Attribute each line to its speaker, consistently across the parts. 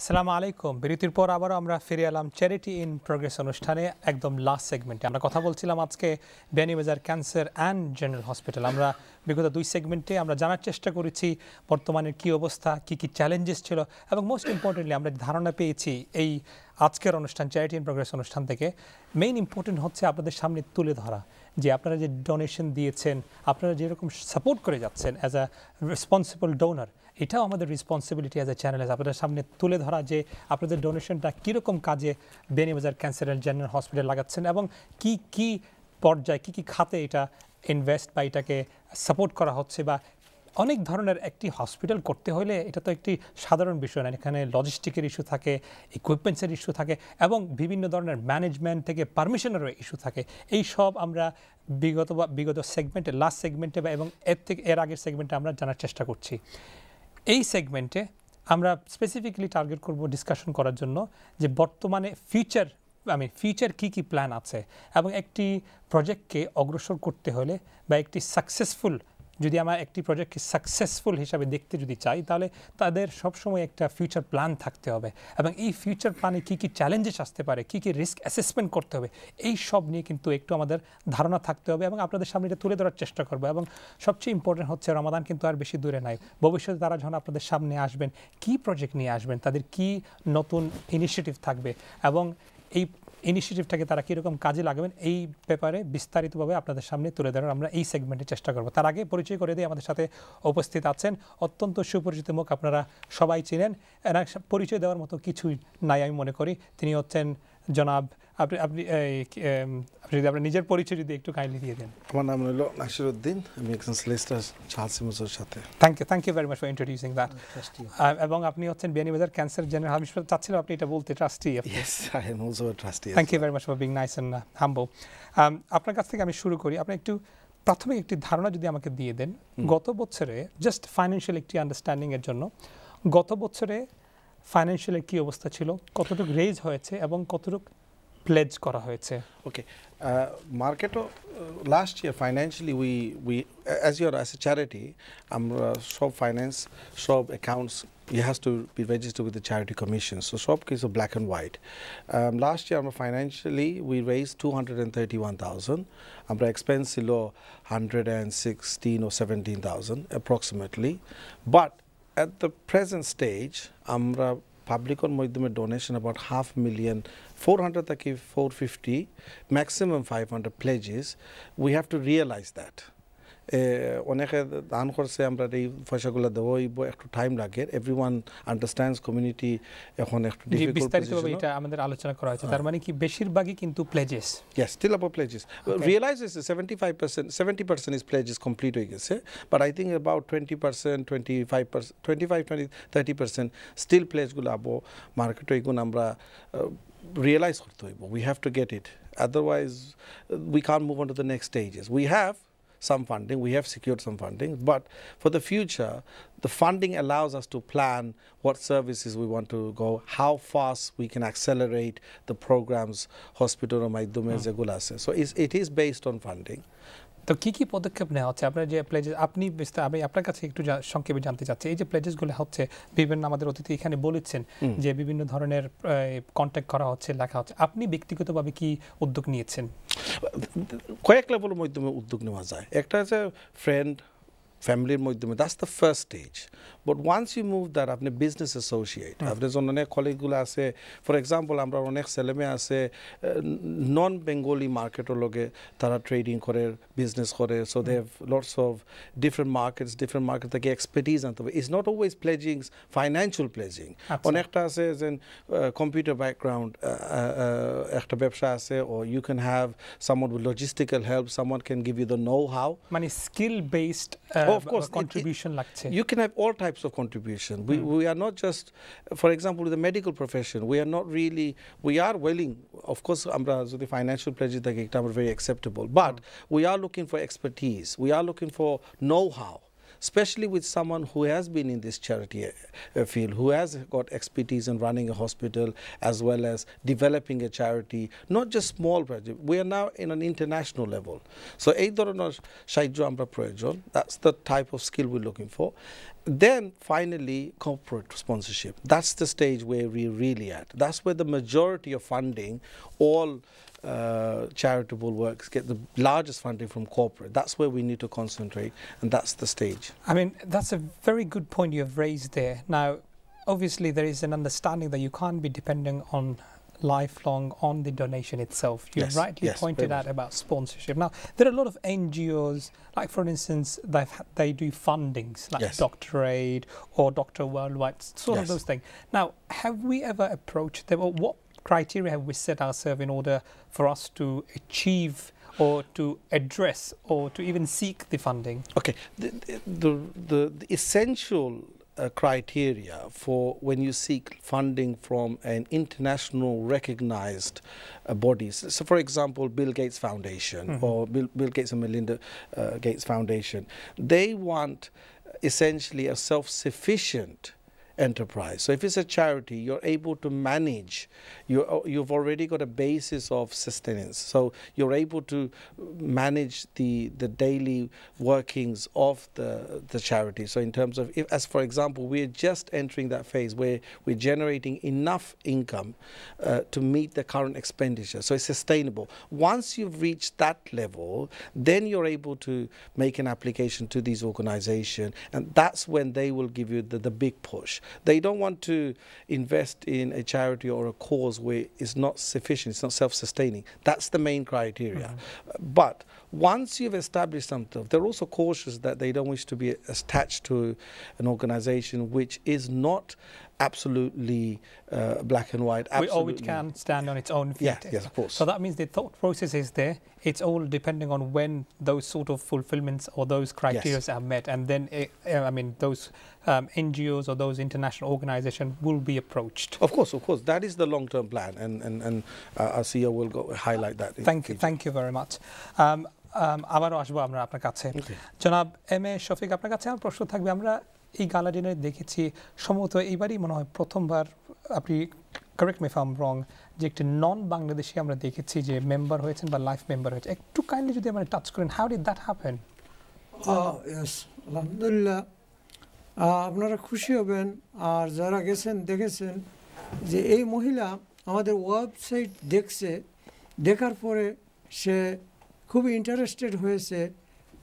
Speaker 1: আসসালামু আলাইকুম। বিরতির পর আবারও আমরা ফিরে এলাম চ্যারিটি ইন প্রোগ্রেস অনুষ্ঠানে, একদম লাস্ট সেগমেন্টে আমরা কথা বলছিলাম আজকে Beanibazar cancer and general hospital আমরা বিগত দুই সেগমেন্টে আমরা জানার চেষ্টা করেছি বর্তমানের কী অবস্থা, কী কী চ্যালেঞ্জেস ছিল এবং মোস্ট ইম্পর্টেন্টলি আমরা ধারণা পেয়েছি এই আজকের অনুষ্ঠান চ্যারিটি ইন প্রোগ্রেস অনুষ্ঠান থেকে মেইন ইম্পর্টেন্ট হচ্ছে আপনাদের সামনে তুলে ধরা। যে আপনারা যে ডোনেশন দিয়েছেন, আপনারা যেরকম সাপোর্ট করে যাচ্ছেন অ্যাজ আ রেসপন্সিবল ডোনার এটাও আমাদের রেসপন্সিবিলিটি অ্যাজ এ চ্যানেল আপনাদের সামনে তুলে ধরা যে আপনাদের ডোনেশনটা কীরকম কাজে Beanibazar cancer and general hospital লাগাচ্ছেন এবং কি কি পর্যায়ে, কী কী খাতে এটা ইনভেস্ট বা এটাকে সাপোর্ট করা হচ্ছে বা অনেক ধরনের একটি হসপিটাল করতে হলে এটা তো একটি সাধারণ বিষয় না। এখানে লজিস্টিকের ইস্যু থাকে ইকুইপমেন্টসের ইস্যু থাকে এবং বিভিন্ন ধরনের ম্যানেজমেন্ট থেকে পারমিশনেরও ইস্যু থাকে। এই সব আমরা বিগত বা বিগত সেগমেন্টে লাস্ট সেগমেন্টে বা এবং এর থেকে, এর আগের সেগমেন্টে আমরা জানার চেষ্টা করছি। এই সেগমেন্টে আমরা স্পেসিফিক্যালি টার্গেট করব ডিসকাশন করার জন্য যে বর্তমানে ফিউচার আমি ফিউচার কী কী প্ল্যান আছে এবং একটি প্রজেক্টকে অগ্রসর করতে হলে বা একটি সাকসেসফুল যদি আমার একটি প্রজেক্টকে সাকসেসফুল হিসাবে দেখতে যদি চাই, তাহলে তাদের সবসময় একটা ফিউচার প্ল্যান থাকতে হবে। এবং এই ফিউচার প্ল্যানে কী কী চ্যালেঞ্জেস আসতে পারে, কী কী রিস্ক অ্যাসেসমেন্ট করতে হবে, এই সব নিয়ে কিন্তু একটু আমাদের ধারণা থাকতে হবে এবং আপনাদের সামনে এটা তুলে ধরার চেষ্টা করব। এবং সবচেয়ে ইম্পর্টেন্ট হচ্ছে রমাদান কিন্তু আর বেশি দূরে নাই। ভবিষ্যতে তারা যখন আপনাদের সামনে আসবেন, কি প্রজেক্ট নিয়ে আসবেন, তাদের কি নতুন ইনিশিয়েটিভ থাকবে? এবং এই ইনিশিয়েটিভটাকে তারা কীরকম কাজে লাগাবেন, এই ব্যাপারে বিস্তারিতভাবে আপনাদের সামনে তুলে ধরার আমরা এই সেগমেন্টে চেষ্টা করব। তার আগে পরিচয় করে দিয়ে আমাদের সাথে উপস্থিত আছেন অত্যন্ত সুপরিচিত মুখ আপনারা সবাই চিনেন। পরিচয় দেওয়ার মতো কিছুই নাই আমি মনে করি। তিনি হচ্ছেন জনাব আপনি আপনি আপনি যদি আপনার নিজের পরিচয় যদি একটু কাইন্ডলি দিয়ে দেন।
Speaker 2: আমার নাম হলো নাসিরউদ্দিন আমি একজন সলিসিটার চার্লস মুসোর সাথে।
Speaker 1: Thank you thank you very much for introducing that এবং আপনি হচ্ছেন বিয়ানীবাজার ক্যান্সার জেনারেল আমি চাচ্ছিলাম আপনি এটা বলতে trustee
Speaker 2: yes I am also a trustee
Speaker 1: thank you very much for being nice and humble আপনার কাছ থেকে আমি শুরু করি। আপনি একটু প্রাথমিক একটি ধারণা যদি আমাকে দিয়ে দেন। গত বছরে জাস্ট ফাইন্যান্সিয়াল একটি আন্ডারস্ট্যান্ডিং এর জন্য গত বছরে ফাইন্যান্সিয়ালের কি অবস্থা ছিল? কতটুকু রেজ হয়েছে এবং কতটুকু প্লেজ করা হয়েছে
Speaker 2: okay মার্কেটও last year financially we we as your as a charity আমরা সব ফাইন্যান্স সব accounts it has to be registered with the charity commission. So SOP is a black and white. Um, last year, financially, we raised 231,000. Our expense is 116 or 17,000 approximately. But at the present stage, আমরা পাবলিকর মাধ্যমে donation about half million four hundred থেকে four fifty maximum five hundred pledges we have to realise that অনেকে দান করছে আমরা এই পয়সাগুলো দেবো একটু টাইম লাগে। এভরি ওয়ান আন্ডারস্ট্যান্ডস কমিউনিটি এখন একটু
Speaker 1: আমাদের আলোচনা করা হয়েছে তার মানে কি বেশিরভাগই কিন্তু
Speaker 2: pledges still about pledges realise seventy five percent seventy percent pledges complete হয়ে গেছে but I think about twenty percent twenty five percent twenty five twenty thirty percent still প্লেজগুলো আবো মার্কেট ওইগুন আমরা রিয়েলাইজ করতে হইব। We have to get it otherwise we can move on to the next stages we have some funding. We have secured some funding, but for the future, the funding allows us to plan what services we want to go, how fast we can accelerate the programs, hospital or mm. So it is based on funding.
Speaker 1: তো কি কি পদক্ষেপ নেওয়া হচ্ছে? আপনার যে pledges আপনি আমি আপনার কাছে একটু সংক্ষেপে জানতে চাচ্ছি। এই যে প্লেজেসগুলো হচ্ছে বিভিন্ন আমাদের অতিথি এখানে বলেছেন যে বিভিন্ন ধরনের কন্ট্যাক্ট করা হচ্ছে লেখা হচ্ছে। আপনি ব্যক্তিগতভাবে কি উদ্যোগ নিয়েছেন?
Speaker 2: কয়েক লেভেলের মাধ্যমে উদ্যোগ নেওয়া যায়। একটা হচ্ছে ফ্রেন্ড ফ্যামিলির মাধ্যমে that's the first stage but once you move that আপনি বিজনেস অ্যাসোসিয়েট আপনার জন্য অনেক কলিগগুলো আছে ফর এক্সাম্পল আমরা অনেক ছেলেমেয়ে আছে নন বেঙ্গলি মার্কেটের লগে তারা ট্রেডিং করে বিজনেস করে so they have lots of different markets different market থেকে এক্সপার্টিজ আনতে হবে it's not always pledging financial pledging অনেকটা আছে যে কম্পিউটার ব্যাকগ্রাউন্ড একটা ব্যবসা আছে ও you can have someone with logistical help someone can give you the know how
Speaker 1: মানে skill
Speaker 2: based of course,
Speaker 1: contribution like say.
Speaker 2: You can have all types of contribution. We, mm. we are not just, for example, the medical profession, we are not really, we are willing, of course, amra the financial pledges that are very acceptable, but mm. we are looking for expertise, we are looking for know-how especially with someone who has been in this charity field, who has got expertise in running a hospital as well as developing a charity, not just small project. We are now in an international level. So এই ধরনের সাহায্য আমরা প্রয়োজন that's the type of skill we're looking for then finally, corporate sponsorship. That's the stage where we're really at. That's where the majority of funding, all uh, charitable works get the largest funding from corporate. That's where we need to concentrate, and that's the stage.
Speaker 1: I mean, that's a very good point you have raised there. Now, obviously, there is an understanding that you can't be depending on lifelong on the donation itself. You
Speaker 2: Yes,
Speaker 1: rightly
Speaker 2: yes,
Speaker 1: pointed out about sponsorship. Now, there are a lot of NGOs, like for instance, they they do fundings like
Speaker 2: Yes.
Speaker 1: Doctor Aid or Doctor Worldwide, sort of those things. Now, have we ever approached them, or what criteria have we set ourselves in order for us to achieve? Or to address, or to even seek the funding.
Speaker 2: Okay, the, the, the, the essential uh, criteria for when you seek funding from an international recognized uh, bodies. So, for example, Bill Gates Foundation
Speaker 1: Mhm.
Speaker 2: or Bill, Bill Gates and Melinda uh, Gates Foundation, they want essentially a self-sufficient enterprise. So if it's a charity, you're able to manage. You're, you've already got a basis of sustenance. So you're able to manage the the daily workings of the the charity. So in terms of, if, as for example, we're just entering that phase where we're generating enough income uh, to meet the current expenditure. So it's sustainable. Once you've reached that level, then you're able to make an application to these organizations, and that's when they will give you the, the big push. They don't want to invest in a charity or a cause where it's not sufficient, it's not self-sustaining. That's the main criteria. Mm-hmm. But once you've established something, they're also cautious that they don't wish to be attached to an organization which is not absolutely uh, black and white.
Speaker 1: We- or which can stand on its own feet.
Speaker 2: Yes, yes, of course.
Speaker 1: So that means the thought process is there. It's all depending on when those sort of fulfillments or those criteria are met, and then eh, eh, I mean those um, NGOs or those international organizations will be approached.
Speaker 2: Of course, of course. That is the long-term plan, and and and uh, our CEO will go highlight that.
Speaker 1: Thank you,
Speaker 2: future.
Speaker 1: thank you very much. Um, আবারও আসব আমরা আপনার কাছে. জনাব M A Shafiq আপনার কাছে আমার প্রশ্ন থাকবে আমরা এই গালা ডিনে দেখেছি সম্ভবত এইবারই মনে হয় প্রথমবার আপনি কারেক্ট মি ফার্ম রং যে একটি নন বাংলাদেশি আমরা দেখেছি যে মেম্বার হয়েছেন বা লাইফ মেম্বার হয়েছে একটু কাইন্ডলি যদি আমরা টাচ করেন how did that happen
Speaker 3: yes আলহামদুলিল্লাহ। আপনারা খুশি হবেন। আর যারা গেছেন দেখেছেন যে এই মহিলা আমাদের ওয়েবসাইট দেখছে দেখার পরে সে খুবই ইন্টারেস্টেড হয়েছে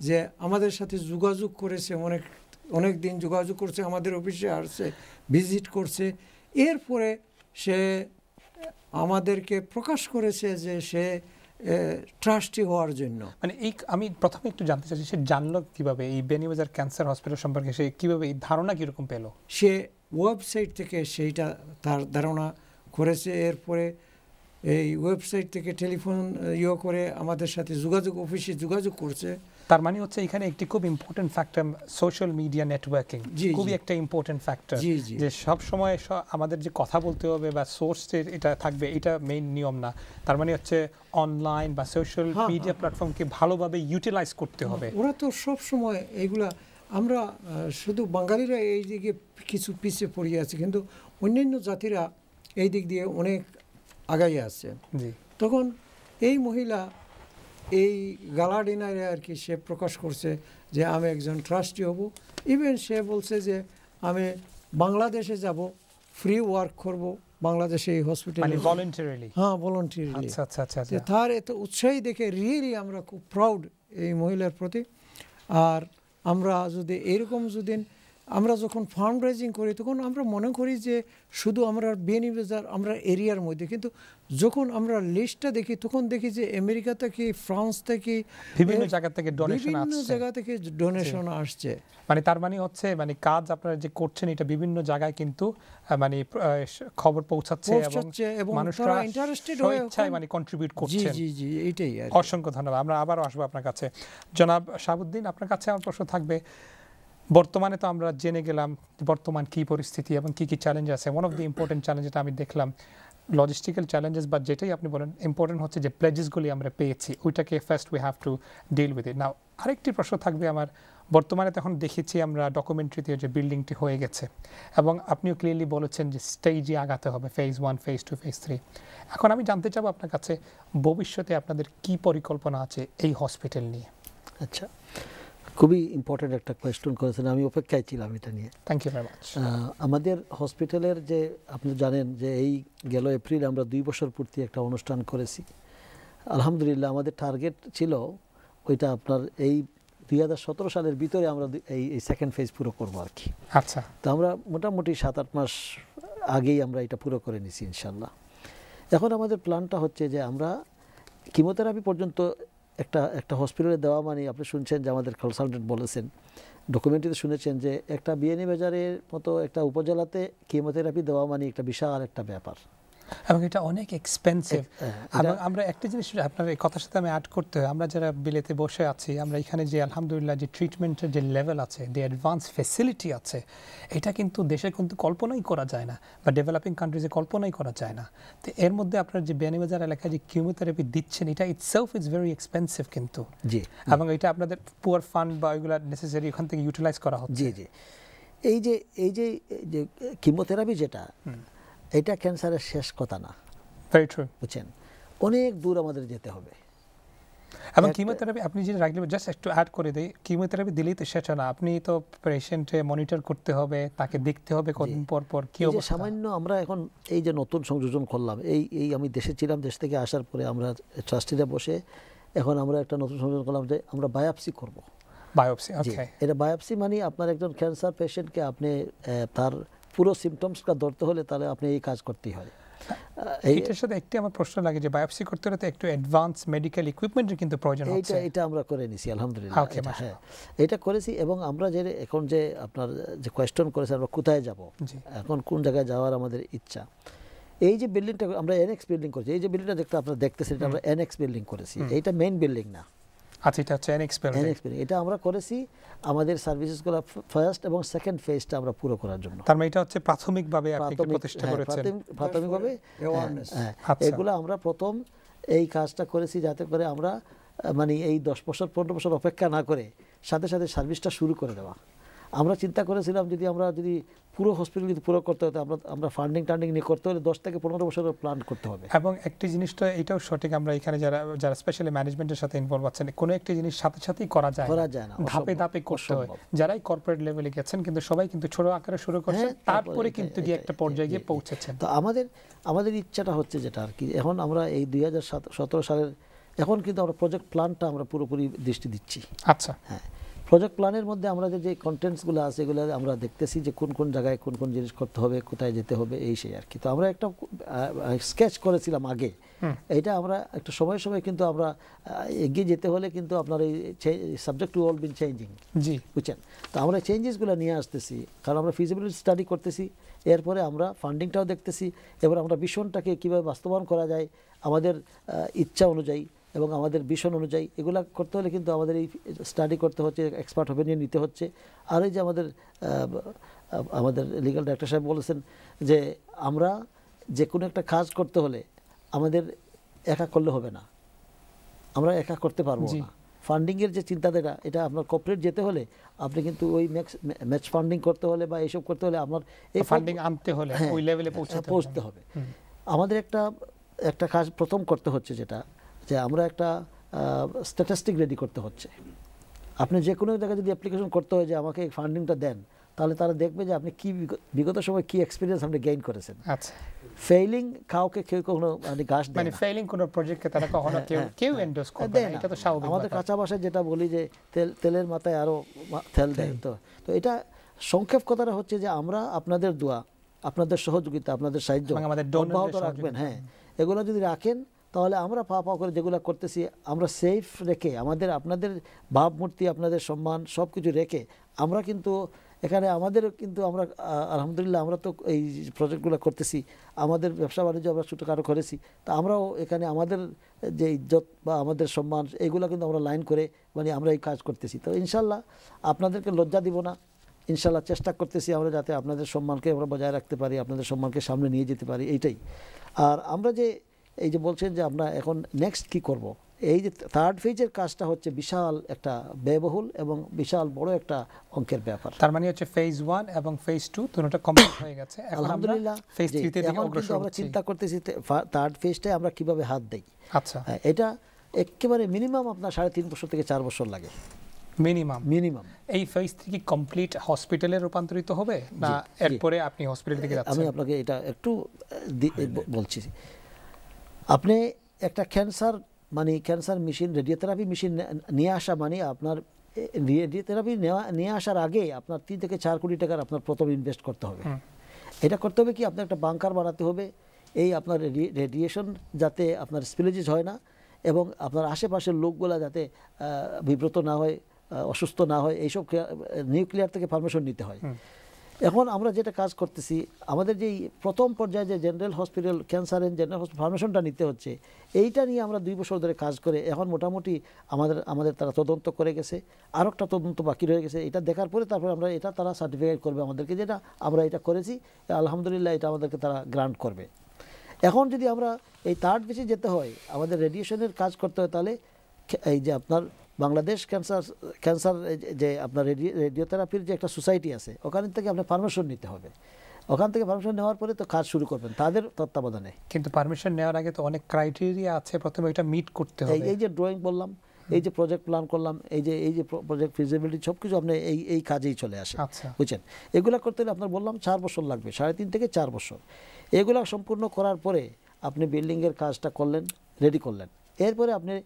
Speaker 3: যে আমাদের সাথে যোগাযোগ করেছে অনেক অনেক দিন যোগাযোগ করছে আমাদের অফিসে আসছে ভিজিট করছে। এরপরে সে আমাদেরকে প্রকাশ করেছে যে সে ট্রাস্টি হওয়ার জন্য।
Speaker 1: মানে এই আমি প্রথমে একটু জানতে চাইছি সে জানলো কীভাবে এই বেনিবাজার ক্যান্সার হসপিটাল সম্পর্কে সে কীভাবে এই ধারণা কীরকম পেল?
Speaker 3: সে ওয়েবসাইট থেকে সেইটা তার ধারণা করেছে। এরপরে এই ওয়েবসাইট থেকে টেলিফোন ইয়ে করে আমাদের সাথে যোগাযোগ অফিসে যোগাযোগ করছে।
Speaker 1: তার মানে হচ্ছে এখানে একটি খুব important factor social media
Speaker 3: networking
Speaker 1: খুবই একটা ইম্পর্টেন্ট ফ্যাক্টর যে সব সময় আমাদের যে কথা বলতে হবে বা সোর্স এটা থাকবে এটা মেইন নিয়ম না। তার মানে হচ্ছে অনলাইন বা সোশ্যাল
Speaker 3: হ্যাঁ,
Speaker 1: মিডিয়া
Speaker 3: হ্যাঁ।
Speaker 1: প্ল্যাটফর্মকে ভালোভাবে ইউটিলাইজ করতে হবে।
Speaker 3: ওরা তো সব সময় এইগুলা আমরা শুধু বাঙালিরা এই দিকে কিছু পিছিয়ে পড়িয়ে আছে কিন্তু অন্যান্য জাতিরা এই দিক দিয়ে অনেক আগাই আছে
Speaker 1: জি।
Speaker 3: তখন এই মহিলা এই গালা ডিনারে আর কি সে প্রকাশ করছে যে আমি একজন ট্রাস্টি হব। ইভেন সে বলছে যে আমি বাংলাদেশে যাব ফ্রি ওয়ার্ক করব বাংলাদেশে এই
Speaker 1: মানে
Speaker 3: হসপিটালে
Speaker 1: ভলেন্টারিলি
Speaker 3: হ্যাঁ ভলন্টিয়ারলি
Speaker 1: আচ্ছা আচ্ছা আচ্ছা আচ্ছা।
Speaker 3: তার এত উৎসাহী দেখে রিয়েলি আমরা খুব প্রাউড এই মহিলার প্রতি। আর আমরা যদি এরকম যদি আমরা যখন ফান্ড রাইজিং করি তখন আমরা মনে করি যে শুধু আমরা বেনিবাজার আমরা এরিয়ার মধ্যে। কিন্তু যখন আমরা লিস্টটা দেখি তখন দেখি যে আমেরিকা থেকে ফ্রান্স থেকে
Speaker 1: বিভিন্ন জায়গা থেকে ডোনেশন
Speaker 3: বিভিন্ন জায়গা থেকে ডোনেশন আসছে।
Speaker 1: মানে তার মানে হচ্ছে মানে কাজ আপনারা যে করছেন এটা বিভিন্ন জায়গায় কিন্তু মানে খবর পৌঁছাচ্ছে এবং মানুষরা
Speaker 3: ইন্টারেস্টেড হয়ে ওখানে-
Speaker 1: মানে কন্ট্রিবিউট
Speaker 3: জি
Speaker 1: করছেন।
Speaker 3: জি জি এইটাই আর
Speaker 1: অসংখ্য ধন্যবাদ। আমরা আবারও আসব আপনার কাছে। জনাব শাহাবুদ্দিন আপনার কাছে আমার প্রশ্ন থাকবে বর্তমানে তো আমরা জেনে গেলাম বর্তমান কি পরিস্থিতি এবং কি কি চ্যালেঞ্জ আছে। One of the important challenge আমি দেখলাম লজিস্টিক্যাল চ্যালেঞ্জেস বা যেটাই আপনি বলেন ইম্পর্টেন্ট হচ্ছে যে প্লেজেসগুলি আমরা পেয়েছি। ওইটাকে first we have to deal with it now আরেকটি প্রশ্ন থাকবে আমার। বর্তমানে তখন দেখেছি আমরা ডকুমেন্টারিতে যে বিল্ডিংটি হয়ে গেছে এবং আপনিও ক্লিয়ারলি বলেছেন যে স্টেজে আগাতে হবে phase one phase two phase three এখন আমি জানতে চাবো আপনার কাছে, ভবিষ্যতে আপনাদের কি পরিকল্পনা আছে এই হসপিটাল নিয়ে?
Speaker 4: আচ্ছা। খুবই ইম্পর্টেন্ট একটা কোয়েশ্চন করেছেন। আমি অপেক্ষায় ছিলাম এটা নিয়ে।
Speaker 1: থ্যাংক ইউ ভেরি মাচ
Speaker 4: আমাদের হসপিটালের যে আপনি জানেন যে এই গেল এপ্রিল আমরা দুই বছর পূর্তি একটা অনুষ্ঠান করেছি। আলহামদুলিল্লাহ আমাদের টার্গেট ছিল ওইটা আপনার এই দুই হাজার সতেরো সালের ভিতরে আমরা এই এই সেকেন্ড ফেজ পুরো করব আর কি।
Speaker 1: আচ্ছা।
Speaker 4: তো আমরা মোটামুটি সাত আট মাস আগেই আমরা এটা পুরো করে নিছি ইনশাল্লাহ। এখন আমাদের প্ল্যানটা হচ্ছে যে আমরা কিমোথেরাপি পর্যন্ত একটা একটা হসপিটালে দেওয়া মানে আপনি শুনছেন যে আমাদের কনসালটেন্ট বলেছেন। ডকুমেন্টারিতে শুনেছেন যে একটা বিএনএ বাজারের মতো একটা উপজেলাতে কেমোথেরাপি দেওয়া মানে একটা বিশাল একটা ব্যাপার।
Speaker 1: এবং এটা অনেক এক্সপেন্সিভ এবং আমরা একটা জিনিস আপনার এই কথার সাথে আমি অ্যাড করতে হয় আমরা যারা বিলেতে বসে আছি আমরা এখানে যে আলহামদুলিল্লাহ যে ট্রিটমেন্টের যে লেভেল আছে যে অ্যাডভান্স ফেসিলিটি আছে এটা কিন্তু দেশে কিন্তু কল্পনাই করা যায় না বা ডেভেলপিং কান্ট্রিজে কল্পনাই করা যায় না। তো এর মধ্যে আপনার যে বেনিবাজার এলাকায় যে কিউমোথেরাপি দিচ্ছেন এটা ইটসেলফ ইজ ভেরি এক্সপেন্সিভ কিন্তু।
Speaker 4: জি।
Speaker 1: এবং এটা আপনাদের পুয়ার ফান্ড বা ওইগুলা নেসেসারি ওখান থেকে ইউটিলাইজ করা হচ্ছে।
Speaker 4: জি জি। এই যে এই যে এই যে কিমোথেরাপি যেটা এটা ক্যান্সারের শেষ কথা না। বুঝছেন? অনেক দূর আমাদের যেতে হবে।
Speaker 1: এবং কিমোথেরাপি আপনি যেটা রাখলে জাস্ট একটু অ্যাড করে দিই কিমোথেরাপি দিলেই তো সেটা না। আপনি তো পেশেন্টে মনিটর করতে হবে তাকে দেখতে হবে কদিন পর পর কি অবস্থা?
Speaker 4: সামান্য আমরা এখন এই যে নতুন সংযোজন করলাম এই এই আমি দেশে ছিলাম দেশ থেকে আসার পরে আমরা ট্রাস্টিরা বসে এখন আমরা একটা নতুন সংযোজন করলাম যে আমরা বায়োপসি করব।
Speaker 1: বায়োপসি ওকে
Speaker 4: এটা বায়োপসি মানে আপনার একজন ক্যান্সার পেশেন্টকে আপনি তার পুরো সিমটমসটা ধরতে হলে তাহলে আপনি এই কাজ করতেই হয়। আহ, এই
Speaker 1: এটার সাথে একটি আমার প্রশ্ন লাগে যে বায়োপসি করতে হলে তো একটু অ্যাডভান্স মেডিকেল ইকুইপমেন্টের কিন্তু প্রয়োজন
Speaker 4: এইটা
Speaker 1: হচ্ছে।
Speaker 4: এটা আমরা করে নিছি আলহামদুলিল্লাহ। হ্যাঁ। এটা করেছি এবং আমরা যে এখন যে আপনার যে কোয়েশ্চন করেছে আমরা কোথায় যাব? এখন কোন জায়গায় যাওয়ার আমাদের ইচ্ছা? এই যে বিল্ডিংটা আমরা এনএক্স বিল্ডিং করেছি। এই যে বিল্ডিংটা দেখতে আপনারা দেখতেছেন এটা আমরা এনএক্স বিল্ডিং করেছি। এইটা মেইন বিল্ডিং না।
Speaker 1: আচ্ছা এটা হচ্ছে
Speaker 4: এটা আমরা করেছি আমাদের সার্ভিসেসগুলো ফার্স্ট এবং সেকেন্ড ফেজটা আমরা পুরো করার জন্য।
Speaker 1: তার মানে এটা হচ্ছে প্রাথমিকভাবে আপনি
Speaker 4: প্রাথমিক
Speaker 1: প্রতিষ্ঠা
Speaker 4: হ্যাঁ,
Speaker 1: করেছেন?
Speaker 4: প্রাথমিকভাবে হ্যাঁ। হ্যাঁ,
Speaker 1: আচ্ছা।
Speaker 4: এগুলো আমরা প্রথম এই কাজটা করেছি যাতে করে আমরা মানে এই দশ বছর পনেরো বছর অপেক্ষা না করে সাথে সাথে সার্ভিসটা শুরু করে দেওয়া। আমরা চিন্তা করেছিলাম যদি আমরা যদি পুরো হসপিটাল যদি পুরো করতে হতো আমরা আমরা ফান্ডিং টান্ডিং নিয়ে করতে হলে দশ থেকে পনেরো বছরের প্ল্যান করতে হবে।
Speaker 1: এবং একটি জিনিস তো এটাও সঠিক আমরা এখানে যারা যারা স্পেশালি ম্যানেজমেন্টের সাথে ইনভলভ আছেন কোনো একটি জিনিস সাথে সাথেই করা যায়
Speaker 4: করা যায় না,
Speaker 1: ধাপে ধাপে করতে হয়। যারাই কর্পোরেট লেভেলে গেছেন কিন্তু সবাই কিন্তু ছোট আকারে শুরু করছেন
Speaker 4: হ্যাঁ, তারপরে
Speaker 1: কিন্তু গিয়ে একটা পর্যায়ে গিয়ে। পৌঁছেছেন।
Speaker 4: তো আমাদের আমাদের ইচ্ছাটা হচ্ছে যেটা আর কি এখন আমরা এই দুই হাজার সতেরো সালের এখন কিন্তু আমরা প্রজেক্ট প্ল্যানটা আমরা পুরোপুরি দৃষ্টি দিচ্ছি।
Speaker 1: আচ্ছা।
Speaker 4: হ্যাঁ। প্রজেক্ট প্ল্যানের মধ্যে আমরা যে যে কন্টেন্টসগুলো আছে এগুলো আমরা দেখতেছি যে কোন কোন জায়গায় কোন কোন জিনিস করতে হবে কোথায় যেতে হবে এই সেই আর কি। তো আমরা একটা স্কেচ করেছিলাম আগে। এটা আমরা একটা সময় সময় কিন্তু আমরা এগিয়ে যেতে হলে কিন্তু আপনার এই subject to all been changing
Speaker 1: জি।
Speaker 4: বুঝছেন? তো আমরা চেঞ্জেসগুলো নিয়ে আসতেছি কারণ আমরা ফিজিবিলিটি স্টাডি করতেছি এরপরে আমরা ফান্ডিংটাও দেখতেছি এবার আমরা ভীষণটাকে কীভাবে বাস্তবায়ন করা যায় আমাদের ইচ্ছা অনুযায়ী। এবং আমাদের ভীষণ অনুযায়ী এগুলা করতে হলে কিন্তু আমাদের এই স্টাডি করতে হচ্ছে এক্সপার্ট ওপিনিয়ন নিতে হচ্ছে। আর এই যে আমাদের আমাদের লিগাল ডাক্তার সাহেব বলেছেন যে আমরা যে কোনো একটা কাজ করতে হলে আমাদের একা করলে হবে না। আমরা একা করতে পারব না। ফান্ডিংয়ের যে চিন্তাধারা এটা আপনার কর্পোরেট যেতে হলে আপনি কিন্তু ওই ম্যাক্স ম্যাচ ফান্ডিং করতে হলে বা এইসব করতে হলে আপনার এই
Speaker 1: ফান্ডিং আনতে হলে
Speaker 4: হ্যাঁ,
Speaker 1: ওই লেভেলে
Speaker 4: হ্যাঁ,
Speaker 1: পৌঁছতে
Speaker 4: হবে। আমাদের একটা একটা কাজ প্রথম করতে হচ্ছে যেটা যে আমরা একটা স্ট্যাটিস্টিক রেডি করতে হচ্ছে। আপনি যে কোনো জায়গায় যদি অ্যাপ্লিকেশন করতে হয় যে আমাকে ফান্ডিংটা দেন তাহলে তারা দেখবে যে আপনি কি বিগত সময় কি এক্সপিরিয়েন্স আপনি গেইন করেছেন।
Speaker 1: আচ্ছা।
Speaker 4: ফেইলিং কাউকে কেউ কখনো মানে গাছ দেয়
Speaker 1: মানে ফেইলিং কোন প্রজেক্টকে তারা কখনো কেউ
Speaker 4: হ্যাঁ,
Speaker 1: কেউ
Speaker 4: হ্যাঁ।
Speaker 1: এন্ডোর্স করবে
Speaker 4: দেয়
Speaker 1: না।
Speaker 4: না।
Speaker 1: এটা তো স্বাভাবিক
Speaker 4: আমাদের কাঁচা ভাষায় যেটা বলি যে তেল তেলের মাথায় আরও তেল দেয় তো। তো এটা সংক্ষেপ কথাটা হচ্ছে যে আমরা আপনাদের দোয়া আপনাদের সহযোগিতা আপনাদের সাহায্য
Speaker 1: আমাদের
Speaker 4: রাখবেন হ্যাঁ। এগুলো যদি রাখেন তাহলে আমরা পা পা করে যেগুলো করতেছি, আমরা সেফ রেখে, আমাদের, আপনাদের ভাবমূর্তি আপনাদের সম্মান সব কিছু রেখে, আমরা কিন্তু এখানে আমাদের কিন্তু আমরা আলহামদুলিল্লাহ আমরা তো এই প্রজেক্টগুলো করতেছি, আমাদের ব্যবসা বাণিজ্য আমরা ছোটোখাটো করেছি, তা আমরাও এখানে আমাদের যে ইজ্জত বা আমাদের সম্মান, এগুলো কিন্তু আমরা লাইন করে মানে আমরা এই কাজ করতেছি। তো ইনশাল্লাহ আপনাদেরকে লজ্জা দিব না, ইনশাল্লাহ চেষ্টা করতেছি আমরা যাতে আপনাদের সম্মানকে আমরা বজায় রাখতে পারি, আপনাদের সম্মানকে সামনে নিয়ে যেতে পারি, এইটাই। আর আমরা যে এই যে বলছেন যে আমরা এখন নেক্সট কি করব? এই যে থার্ড ফেজের কাজটা হচ্ছে বিশাল একটা ব্যয়বহুল এবং বিশাল বড় একটা অঙ্কের ব্যাপার।
Speaker 1: তার মানে হচ্ছে ফেজ ওয়ান এবং ফেজ টু দুটোটা কমপ্লিট হয়ে গেছে।
Speaker 4: আলহামদুলিল্লাহ।
Speaker 1: ফেজ থ্রিতে
Speaker 4: আমরা চিন্তা করতেছি থার্ড ফেজটায় আমরা কীভাবে হাত দেই।
Speaker 1: আচ্ছা।
Speaker 4: হ্যাঁ, এটা একেবারে মিনিমাম আপনার সাড়ে তিন বছর থেকে চার বছর লাগে।
Speaker 1: মিনিমাম
Speaker 4: মিনিমাম
Speaker 1: এই ফেজ থ্রি কি কমপ্লিট হসপিটালে রূপান্তরিত হবে? না। এরপরে আপনি হসপিটাল থেকে
Speaker 4: আমি আপনাকে এটা একটু বলছি। আপনি একটা ক্যান্সার মানে ক্যান্সার মেশিন রেডিওথেরাপি মেশিন নিয়ে আসা মানে আপনার রেডিওথেরাপি নেওয়া নিয়ে আসার আগে আপনার তিন থেকে চার কোটি টাকার আপনার প্রথম ইনভেস্ট করতে হবে। এটা করতে হবে কি? আপনার একটা বাংকার বানাতে হবে। এই আপনার রেডিয়েশন যাতে আপনার স্পিলেজিস হয় না এবং আপনার আশেপাশের লোকগুলা যাতে বিব্রত না হয় অসুস্থ না হয় এইসব নিউক্লিয়ার থেকে পারমিশন নিতে হয়। এখন আমরা যেটা কাজ করতেছি, আমাদের যেই প্রথম পর্যায়ে যে general hospital cancer and general ফার্মেশনটা নিতে হচ্ছে, এইটা নিয়ে আমরা দুই বছর ধরে কাজ করে এখন মোটামুটি আমাদের আমাদের তারা তদন্ত করে গেছে। আরও একটা তদন্ত বাকি রয়ে গেছে। এটা দেখার পরে তারপরে আমরা এটা তারা সার্টিফিকেট করবে আমাদেরকে যেটা আমরা এটা করেছি। আলহামদুলিল্লাহ এটা আমাদেরকে তারা গ্রান্ট করবে। এখন যদি আমরা এই তার বেশি যেতে হয়, আমাদের রেডিয়েশনের কাজ করতে হয় তাহলে, এই যে আপনার বাংলাদেশ ক্যান্সার ক্যান্সার যে- আপনার রেডিও রেডিওথেরাপির যে একটা সোসাইটি আছে ওখান থেকে আপনার পারমিশন নিতে হবে। ওখান থেকে পারমিশন নেওয়ার পরে তো কাজ শুরু করবেন তাদের তত্ত্বাবধানে।
Speaker 1: কিন্তু পারমিশন নেওয়ার আগে তো অনেক ক্রাইটেরিয়া আছে প্রথমে এটা মিট করতে হবে।
Speaker 4: এই যে ড্রয়িং বললাম এই যে প্রজেক্ট প্ল্যান করলাম এই যে এই যে প্রজেক্ট ফিজিবিলিটি সব কিছু আপনি এই এই কাজেই চলে আসে।
Speaker 1: আচ্ছা।
Speaker 4: বুঝছেন? এগুলা করতে হলে আপনার বললাম চার বছর লাগবে সাড়ে তিন থেকে চার বছর। এগুলা সম্পূর্ণ করার পরে আপনি বিল্ডিংয়ের কাজটা করলেন রেডি করলেন। এরপরে আপনি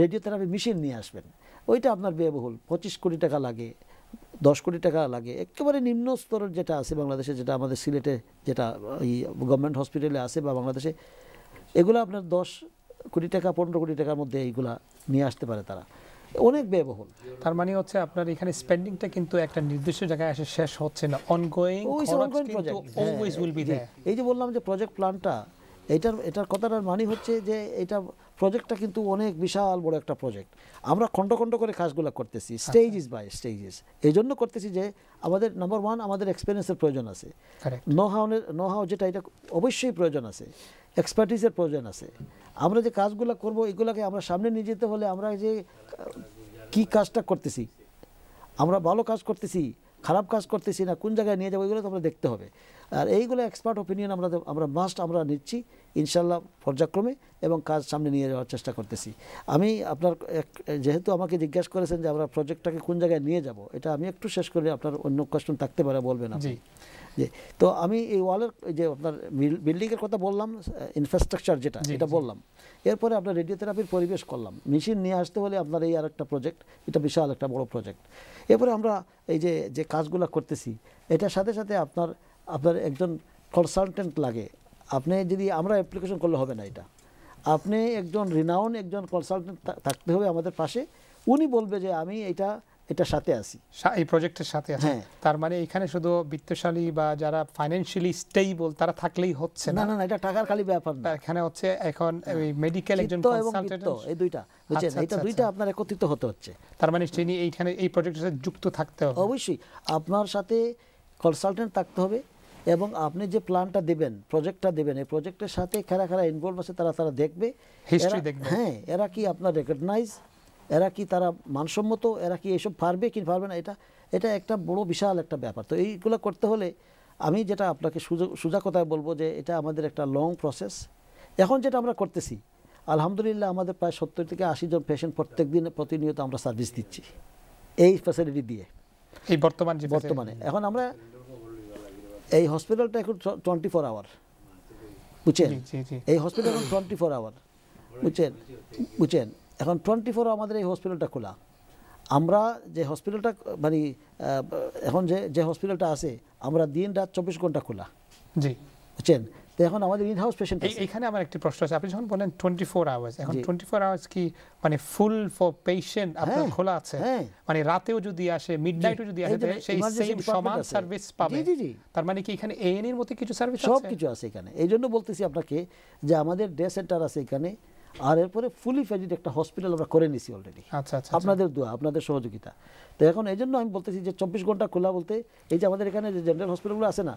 Speaker 4: রেডিওথেরাপি মেশিন নিয়ে আসবেন। ওইটা আপনার ব্যয়বহুল। পঁচিশ কোটি টাকা লাগে দশ কোটি টাকা লাগে। একেবারে নিম্ন স্তরের যেটা আছে বাংলাদেশে যেটা আমাদের সিলেটে যেটা এই গভর্নমেন্ট হসপিটালে আছে বা বাংলাদেশে এগুলো আপনার দশ কোটি টাকা পনেরো কোটি টাকার মধ্যে এইগুলা নিয়ে আসতে পারে তারা। অনেক ব্যয়বহুল।
Speaker 1: তার মানে হচ্ছে আপনার এখানে স্পেন্ডিংটা কিন্তু একটা নির্দিষ্ট জায়গায় এসে শেষ হচ্ছে না। অনগোয়িং
Speaker 4: ওই হ্যাঁ,
Speaker 1: অলওয়েজ উইল বি দেয়ার
Speaker 4: এই যে বললাম যে প্রজেক্ট প্ল্যানটা এটার এটার কথাটার মানে হচ্ছে যে এটা প্রজেক্টটা কিন্তু অনেক বিশাল বড় একটা প্রজেক্ট আমরা খণ্ড খণ্ড করে কাজগুলো করতেছি স্টেজেস বাই স্টেজেস এই জন্য করতেছি যে আমাদের নাম্বার ওয়ান আমাদের এক্সপিরিয়েন্সের প্রয়োজন আছে। নো হাউনের নো হাউ যেটা এটা অবশ্যই প্রয়োজন আছে। এক্সপার্টিসের প্রয়োজন আছে। আমরা যে কাজগুলো করব এগুলোকে আমরা সামনে নিয়ে যেতে হলে আমরা যে কি কাজটা করতেছি আমরা ভালো কাজ করতেছি খারাপ কাজ করতেছি না কোন জায়গায় নিয়ে যাব এগুলো তো আমরা দেখতে হবে। আর এইগুলো এক্সপার্ট ওপিনিয়ন আমরা আমরা মাস্ট আমরা নিচ্ছি ইনশাল্লাহ পর্যায়ক্রমে এবং কাজ সামনে নিয়ে যাওয়ার চেষ্টা করতেছি। আমি আপনার এক- যেহেতু আমাকে জিজ্ঞাসা করেছেন যে আমরা প্রজেক্টটাকে কোন জায়গায় নিয়ে যাব এটা আমি একটু শেষ করে আপনার অন্য কোয়েশ্চন থাকতে পারে বলবেন আপনি।
Speaker 1: জি।
Speaker 4: যে তো আমি এই ওয়ালের যে আপনার বিল্ডিংয়ের কথা বললাম ইনফ্রাস্ট্রাকচার যেটা এটা বললাম। এরপরে আপনার রেডিওথেরাপির পরিবেশ করলাম। মেশিন নিয়ে আসতে হলে আপনার এই আর একটা প্রজেক্ট এটা বিশাল একটা বড় প্রজেক্ট এরপরে আমরা এই যে যে কাজগুলো করতেছি এটার সাথে সাথে আপনার আপনার একজন কনসালটেন্ট লাগে। আপনি যদি আমরা অ্যাপ্লিকেশন করলে হবে না এটা। আপনি একজন রিনাউন একজন কনসালটেন্ট থাকতে হবে আমাদের পাশে। উনি বলবে যে আমি এটা এটার সাথে আছি।
Speaker 1: এই প্রজেক্টের সাথে আছে
Speaker 4: হ্যাঁ।
Speaker 1: তার মানে এখানে শুধু বিত্তশালী বা যারা ফাইন্যান্সিয়ালি স্টেবল তারা থাকলেই হচ্ছে
Speaker 4: না?
Speaker 1: না
Speaker 4: না এটা টাকার খালি ব্যাপার না।
Speaker 1: এখানে হচ্ছে এখন ওই মেডিকেল একজন কনসালটেন্ট
Speaker 4: এই দুইটা বুঝছেন?
Speaker 1: আচ্ছা,
Speaker 4: এটা
Speaker 1: আচ্ছা,
Speaker 4: দুইটা
Speaker 1: আচ্ছা।
Speaker 4: আপনার একত্রিত হতে হচ্ছে।
Speaker 1: তার মানে তিনি এইখানে এই প্রজেক্টের সাথে যুক্ত থাকতে হবে।
Speaker 4: অবশ্যই। আপনার সাথে কনসালটেন্ট থাকতে হবে। এবং আপনি যে প্ল্যানটা দেবেন প্রজেক্টটা দেবেন এই প্রজেক্টের সাথে কারা কারা ইনভলভ আছে তারা তারা দেখবে। হ্যাঁ এরা কি আপনার রেকগনাইজ এরা কি তারা মানসম্মত? এরা কি এসব পারবে কি পারবে না? এটা এটা একটা বড় বিশাল একটা ব্যাপার। তো এইগুলো করতে হলে আমি যেটা আপনাকে সুযোগ- সোজা কথায় বলব যে এটা আমাদের একটা লং প্রসেস এখন যেটা আমরা করতেছি আলহামদুলিল্লাহ আমাদের প্রায় সত্তর থেকে আশি জন পেশেন্ট প্রত্যেক দিন প্রতিনিয়ত আমরা সার্ভিস দিচ্ছি। এই ফ্যাসিলিটি দিয়ে।
Speaker 1: এই বর্তমান
Speaker 4: বর্তমানে। এখন আমরা এই হসপিটালটা এখন টোয়েন্টি ফোর আওয়ার বুঝছেন? এই হসপিটাল এখন টোয়েন্টি ফোর আওয়ার বুঝছেন? বুঝছেন? এখন টোয়েন্টি ফোর আমাদের এই হসপিটালটা খোলা। আমরা যে হসপিটালটা মানে এখন যে যে হসপিটালটা আছে আমরা দিন রাত চব্বিশ ঘণ্টা খোলা।
Speaker 1: জি।
Speaker 4: বুঝছেন? তো এখন আমাদের ইন হাউস পেশেন্ট
Speaker 1: এই এইখানে আমার একটা প্রশ্ন আছে। আপনি যখন বলেন টোয়েন্টি ফোর আওয়ার্স এখন। টোয়েন্টি ফোর আওয়ার্স কি মানে ফুল ফর পেশেন্ট আপনার
Speaker 4: হ্যাঁ,
Speaker 1: খোলা আছে?
Speaker 4: হ্যাঁ।
Speaker 1: মানে রাতেও যদি আসে মিড নাইটও যদি আসে সেই সেম সমান সার্ভিস পাবে।
Speaker 4: জি, জি।
Speaker 1: তার মানে কি এখানে এএন এর মতো কিছু সার্ভিস
Speaker 4: সব
Speaker 1: আছে?
Speaker 4: কিছু আছে এখানে। এই জন্য বলতেছি আপনাকে যে আমাদের ডে সেন্টার আছে এখানে। আর এরপরে ফুলি ফেজিড একটা হসপিটাল আমরা করে নিছি অলরেডি
Speaker 1: আচ্ছা আচ্ছা
Speaker 4: আপনাদের দোয়া আপনাদের সহযোগিতা। তো এখন এই জন্য আমি বলতেছি যে চব্বিশ ঘণ্টা খোলা বলতে এই যে আমাদের এখানে যে জেনারেল হসপিটালগুলো আছে না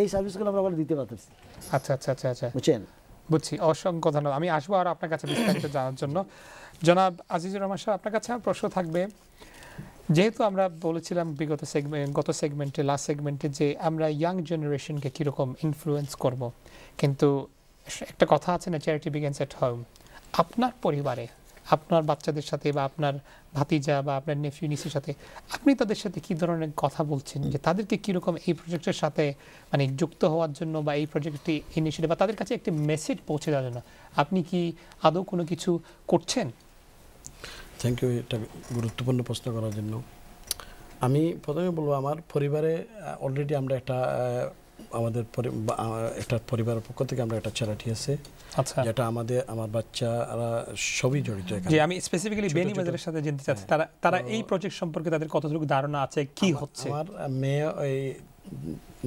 Speaker 4: এই সার্ভিসগুলো আমরা দিতে পারতেছি।
Speaker 1: আচ্ছা আচ্ছা আচ্ছা আচ্ছা।
Speaker 4: বুঝছেন?
Speaker 1: বুঝছি অসংখ্য ধন্যবাদ। আমি আসব আর আপনার কাছে বিস্তারিত জানার জন্য। জনাব আজিজুর রহমান সাহেব আপনার কাছে আমার প্রশ্ন থাকবে। যেহেতু আমরা বলেছিলাম বিগত সেগমেন্ট গত সেগমেন্টে লাস্ট সেগমেন্টে যে আমরা ইয়াং জেনারেশনকে কীরকম ইনফ্লুয়েন্স করব কিন্তু একটা কথা আছে না চ্যারিটি বিগেন্স এট হোম আপনার পরিবারে, আপনার বাচ্চাদের সাথে বা আপনার ভাতিজা বা আপনার নেফিউ নিসির সাথে আপনি তাদের সাথে কি ধরনের কথা বলছেন? যে তাদেরকে কীরকম এই প্রজেক্টের সাথে মানে যুক্ত হওয়ার জন্য বা এই প্রজেক্টটি ইনিশিয়েটিভ বা তাদের কাছে একটি মেসেজ পৌঁছে দেওয়ার জন্য আপনি কি আদৌ কোনো কিছু করছেন?
Speaker 5: থ্যাংক ইউ এটা গুরুত্বপূর্ণ প্রশ্ন করার জন্য। আমি প্রথমে বলব, আমার পরিবারে অলরেডি আমরা একটা আমাদের একটা পরিবারের পক্ষ থেকে আমরা একটা চ্যারিটি আছে।
Speaker 1: আচ্ছা।
Speaker 5: যেটা আমাদের আমার বাচ্চারা সবই জড়িত
Speaker 1: যে আমি স্পেসিফিক্যালি বেনি বাজারের সাথে জানতে চাচ্ছি।
Speaker 5: হ্যাঁ।
Speaker 1: তারা তারা এই প্রজেক্ট সম্পর্কে তাদের কতটুকু ধারণা আছে? কি হচ্ছে?
Speaker 5: আমার মেয়ে ওই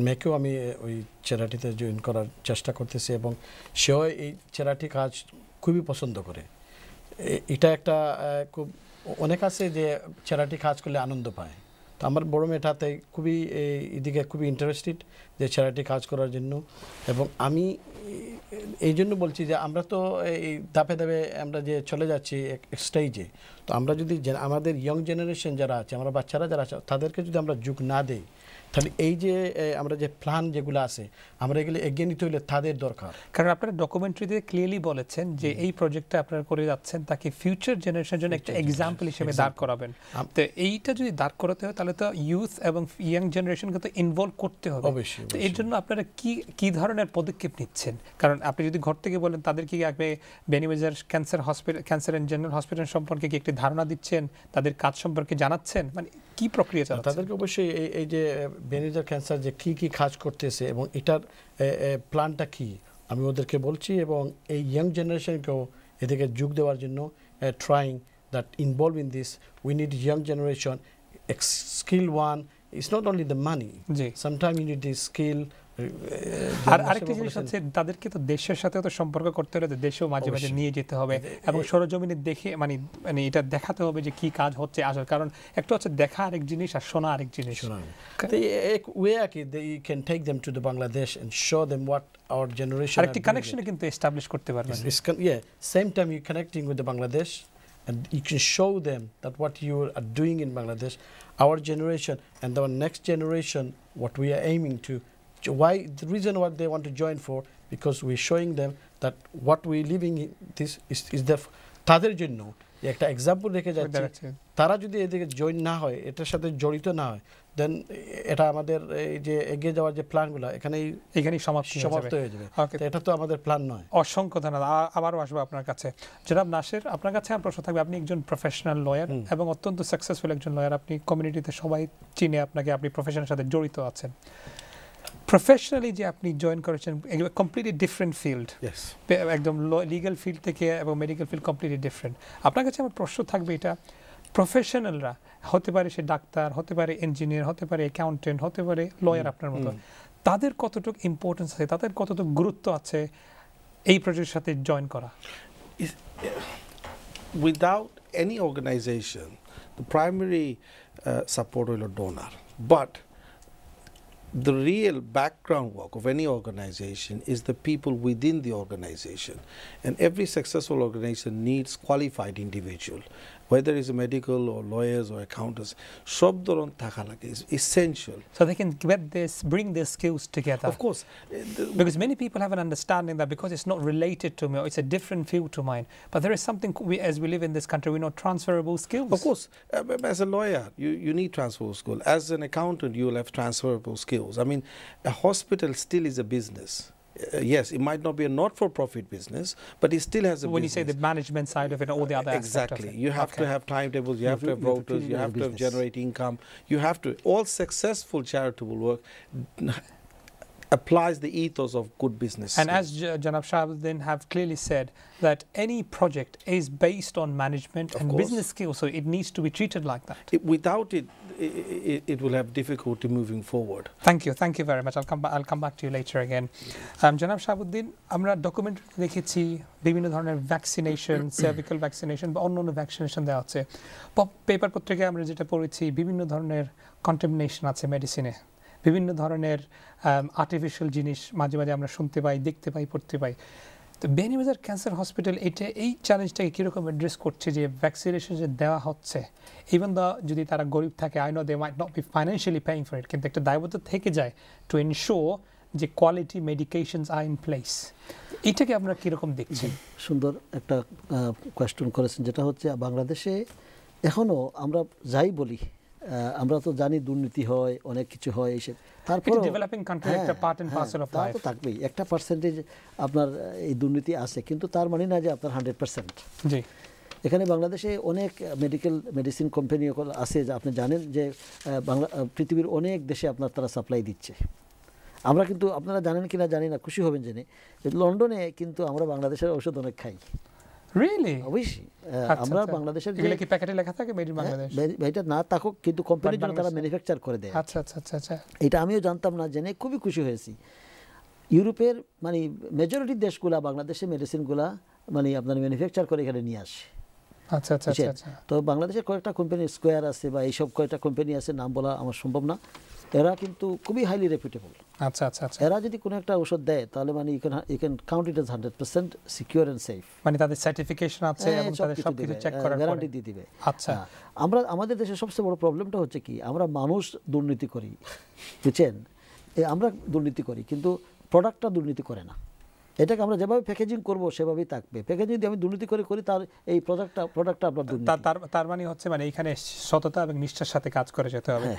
Speaker 5: মেয়েকেও আমি ওই চ্যারিটিতে জয়েন করার চেষ্টা করতেছি এবং সেও এই চ্যারিটি কাজ খুবই পছন্দ করে। এটা একটা খুব অনেক আছে যে চ্যারিটি কাজ করলে আনন্দ পায়। তো আমার বড় মেয়েটাতে খুবই এদিকে খুবই ইন্টারেস্টেড যে ছেলেটি কাজ করার জন্য। এবং আমি এই জন্য বলছি যে আমরা তো এই ধাপে ধাপে আমরা যে চলে যাচ্ছি এক স্টেজে তো আমরা যদি আমাদের ইয়ং জেনারেশন যারা আছে, আমরা বাচ্চারা যারা আছে, তাদেরকে যদি আমরা যুগ না দেই তাহলে এই যে আমরা যে প্ল্যান যেগুলো আছে আমরা এগুলো এগিয়ে নিতে হলে তাদের দরকার।
Speaker 1: কারণ আপনারা ডকুমেন্টারিতে ক্লিয়ারলি বলেছেন যে এই প্রজেক্টটা আপনারা করে যাচ্ছেন তাকে ফিউচার জেনারেশনের জন্য একটা এক্সাম্পল হিসেবে দাঁড় করাবেন। তো এইটা যদি দাঁড় করাতে হয় তাহলে তো ইউথ এবং ইয়াং জেনারেশনকে তো ইনভলভ করতে হবে।
Speaker 5: অবশ্যই
Speaker 1: তো এর জন্য আপনারা কি কি ধরনের পদক্ষেপ নিচ্ছেন? কারণ আপনি যদি ঘর থেকে বলেন তাদের কি আপনি Beanibazar cancer hospital cancer and general hospital সম্পর্কে কি একটি ধারণা দিচ্ছেন? তাদের কাজ সম্পর্কে জানাচ্ছেন? মানে কি প্রক্রিয়া চালাচ্ছে?
Speaker 5: তাদেরকে অবশ্যই এই এই যে বেনিজার ক্যান্সার যে কি কি কাজ করতেছে এবং এটার প্ল্যানটা কি আমি ওদেরকে বলছি এবং এই ইয়াং জেনারেশনকেও এদিকে যোগ দেওয়ার জন্য trying that involve in this we need young generation skill one it's not only the
Speaker 1: money
Speaker 5: sometime you need the skill
Speaker 1: আর আরেকটা জিনিস হচ্ছে তাদেরকে তো দেশের সাথে তো সম্পর্ক করতে হলে দেশেও মাঝে মাঝে নিয়ে যেতে হবে। এবং সরজমিনে দেখে মানে মানে এটা দেখাতে হবে যে কি কাজ হচ্ছে আসলে। কারণ একটা হচ্ছে দেখা আরেক জিনিস আর শোনা আরেক জিনিস।
Speaker 5: এক ওয়ে কি they you can take them to the Bangladesh and show them what our generation
Speaker 1: আরেকটি কানেকশন কিন্তু এস্টাবলিশ করতে পারবেন।
Speaker 5: Con- yeah, same time you're connecting with the Bangladesh and you can show them that what you are doing in Bangladesh, our generation and our next generation, what we are aiming to- why the reason what they want to join for, because we're showing them that what we're living in this is, is the তাদের জন্য। একটা example রেখে যাচ্ছে। তারা যদি এদিকে join না হয় এটার সাথে জড়িত না হয় দেন এটা আমাদের এই যে এগিয়ে যাওয়ার যে প্ল্যানগুলো এখানেই
Speaker 1: এখানেই সমাপ্তি
Speaker 5: সমাপ্ত হয়ে যাবে। এটা তো আমাদের প্ল্যান নয়।
Speaker 1: অসংখ্য ধন্যবাদ। আবারও আসব আপনার কাছে। জনাব নাসির আপনার কাছে আমার প্রশ্ন থাকবে আপনি একজন প্রফেশনাল লয়ার। এবং অত্যন্ত সাকসেসফুল একজন লয়ার আপনি কমিউনিটিতে সবাই চিনে আপনাকে আপনি প্রফেশনের সাথে জড়িত আছেন। প্রফেশনালি যে আপনি জয়েন করেছেন কমপ্লিটলি ডিফারেন্ট ফিল্ড
Speaker 2: Yes.
Speaker 1: একদম লিগ্যাল ফিল্ড থেকে এবং মেডিকেল ফিল্ড কমপ্লিটলি ডিফারেন্ট আপনার কাছে আমার প্রশ্ন থাকবে এটা প্রফেশনালরা হতে পারে সে ডাক্তার হতে পারে ইঞ্জিনিয়ার হতে পারে অ্যাকাউন্টেন্ট হতে পারে লয়ার আপনার মতো. তাদের কতটুকু ইম্পর্টেন্স আছে তাদের কতটুকু গুরুত্ব আছে এই প্রজেক্টের সাথে জয়েন করা
Speaker 2: is without any organization, the primary uh, support will a donor. But the real background work of any organization is the people within the organization. And every successful organization needs qualified individual, whether it's a medical or lawyers or accountants. সব ধরন থাকা লাগে is essential.
Speaker 1: so they can get this bring their skills together
Speaker 2: Of course, uh, the-
Speaker 1: because many people have an understanding that because it's not related to me or it's a different field to mine but there is something we, as we live in this country we know transferable skills
Speaker 2: Of course, uh, as a lawyer, you, you need transferable skills. As an accountant, you will have transferable skills. I mean, a hospital still is a business. Uh, yes, it might not be a not-for-profit business, but it still has a
Speaker 1: when you say the management side of it all the other
Speaker 2: exactly, you have to have timetables, you have to have
Speaker 4: you have to treat
Speaker 2: you have to have generate income, you have to. All successful charitable work applies the ethos of good business.
Speaker 1: And as J- Janab Shahabuddin have clearly said that any project is based on management
Speaker 2: Of
Speaker 1: and
Speaker 2: course.
Speaker 1: business skills, so it needs to be treated like that.
Speaker 2: It- without it, it, it will have difficulty moving forward.
Speaker 1: Thank you, thank you very much. I'll come back. I'll come back to you later again. Um, জনাব শাহাবুদ্দিন আমরা documentary দেখেছি বিভিন্ন ধরনের vaccination cervical vaccination বা অন্য অন্য vaccination দেওয়া হচ্ছে পেপার পত্রিকায় আমরা যেটা পড়েছি বিভিন্ন ধরনের কন্টামিনেশন আছে মেডিসিনে বিভিন্ন ধরনের আর্টিফিশিয়াল জিনিস মাঝে মাঝে আমরা শুনতে পাই, দেখতে পাই, পড়তে পাই। তো বেনিবাজার ক্যান্সার হসপিটাল এটা, এই চ্যালেঞ্জটাকে কীরকম অ্যাড্রেস করছে যে ভ্যাকসিনেশন যে দেওয়া হচ্ছে? ইভেন দা যদি তারা গরিব থাকে I know they might not be financially paying for it কিন্তু একটা দায়বদ্ধ থেকে যায় টু এনশোর যে quality medications are in place এটাকে আপনারা কীরকম দেখছেন?
Speaker 4: সুন্দর একটা কোয়েশ্চন করেছেন, যেটা হচ্ছে বাংলাদেশে এখনও আমরা যাই বলি আমরা তো জানি দুর্নীতি হয় অনেক কিছু হয় এইসব তারপর
Speaker 1: developing country একটা and parcel of
Speaker 4: তা
Speaker 1: life।
Speaker 4: তো থাকবেই। একটা পার্সেন্টেজ আপনার এই দুর্নীতি আছে কিন্তু তার মানে না যে আপনার হান্ড্রেড পার্সেন্ট
Speaker 1: জি।
Speaker 4: এখানে বাংলাদেশে অনেক মেডিকেল মেডিসিন কোম্পানি আছে যা আপনি জানেন যে বাংলা পৃথিবীর অনেক দেশে আপনার তারা সাপ্লাই দিচ্ছে। আমরা কিন্তু আপনারা জানেন কিনা জানি না খুশি হবেন জেনে। লন্ডনে কিন্তু আমরা বাংলাদেশের ঔষধ অনেক খাই।
Speaker 1: রিয়েলি
Speaker 4: অবশ্যই। আমরা বাংলাদেশের যে
Speaker 1: এগুলো কি প্যাকেটে লেখা থাকে? মেড ইন বাংলাদেশ
Speaker 4: এটা না থাকুক কিন্তু কোম্পানির জন্য তারা ম্যানুফ্যাকচার করে দেয়।
Speaker 1: আচ্ছা আচ্ছা আচ্ছা আচ্ছা।
Speaker 4: এটা আমিও জানতাম না জেনে খুবই খুশি হয়েছি। ইউরোপের মানে মেজরিটি দেশগুলা বাংলাদেশে মেডিসিনগুলা মানে আপনার ম্যানুফ্যাকচার করে এখানে নিয়ে আসে।
Speaker 1: আচ্ছা আচ্ছা আচ্ছা আচ্ছা।
Speaker 4: তো বাংলাদেশের কয়েকটা কোম্পানি স্কোয়ার আছে বা এইসব কয়েকটা কোম্পানি আছে নাম বলা আমার সম্ভব না। এরা কিন্তু খুবই হাইলি রেপুটেবল
Speaker 1: আচ্ছা আচ্ছা আচ্ছা।
Speaker 4: এরা যদি কোনো একটা ওষুধ দেয় তাহলে মানে you can you can count it hundred percent secure and safe
Speaker 1: মানে তাদের সার্টিফিকেশন আছে এবং তাদের সবকিছু চেক করার
Speaker 4: গ্যারান্টি দিয়ে দিবে।
Speaker 1: আচ্ছা।
Speaker 4: হ্যাঁ, আমরা আমাদের দেশে সবচেয়ে বড় প্রবলেমটা হচ্ছে কি আমরা মানুষ দুর্নীতি করি বুঝছেন? আমরা দুর্নীতি করি কিন্তু প্রোডাক্টটা দুর্নীতি করে না। এটাকে আমরা যেভাবে প্যাকেজিং করব সেভাবেই থাকবে। প্যাকেজিং যদি আমি দুর্নীতি করে করি তার এই প্রোডাক্টটা প্রোডাক্টটা আপনার দুর্নীতি।
Speaker 1: তার তার মানে হচ্ছে মানে এখানে সততা এবং নিষ্ঠার সাথে কাজ করে যেতে হবে।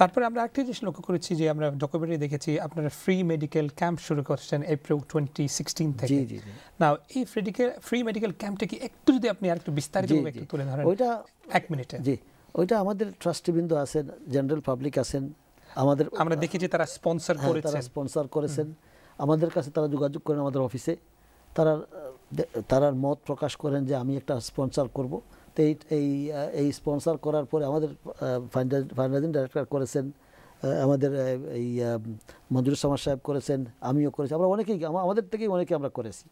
Speaker 1: তারপরে আমরা একটা জিনিস লক্ষ্য করেছি যে আমরা ডকুমেন্টারি দেখেছি আপনারা ফ্রি মেডিকেল ক্যাম্প শুরু করছেন এপ্রিল টোয়েন্টি সিক্সটিন থেকে।
Speaker 4: জি জি।
Speaker 1: না এই ফ্রিডিকে ফ্রি মেডিকেল ক্যাম্পটা কি একটু যদি আপনি আর একটু বিস্তারিত একটু তুলে ধরেন
Speaker 4: ওইটা
Speaker 1: এক মিনিটে।
Speaker 4: জি। ওইটা আমাদের ট্রাস্টিবৃন্দ আছেন জেনারেল পাবলিক আছেন আমাদের
Speaker 1: আমরা দেখেছি তারা স্পন্সর
Speaker 4: হ্যাঁ,
Speaker 1: করেছে
Speaker 4: স্পন্সর করেছেন। আমাদের কাছে তারা যোগাযোগ করেন আমাদের অফিসে। তারা আহ, দে- তারা মত প্রকাশ করেন যে আমি একটা স্পন্সর করব। তো এই এই এই স্পন্সর করার পরে আমাদের ফান্ডাইজিং ডাইরেক্টর করেছেন আমাদের এই মঞ্জুর সামার সাহেব করেছেন আমিও করেছি। আমরা অনেকেই আমাদের থেকেই অনেকে আমরা করেছি।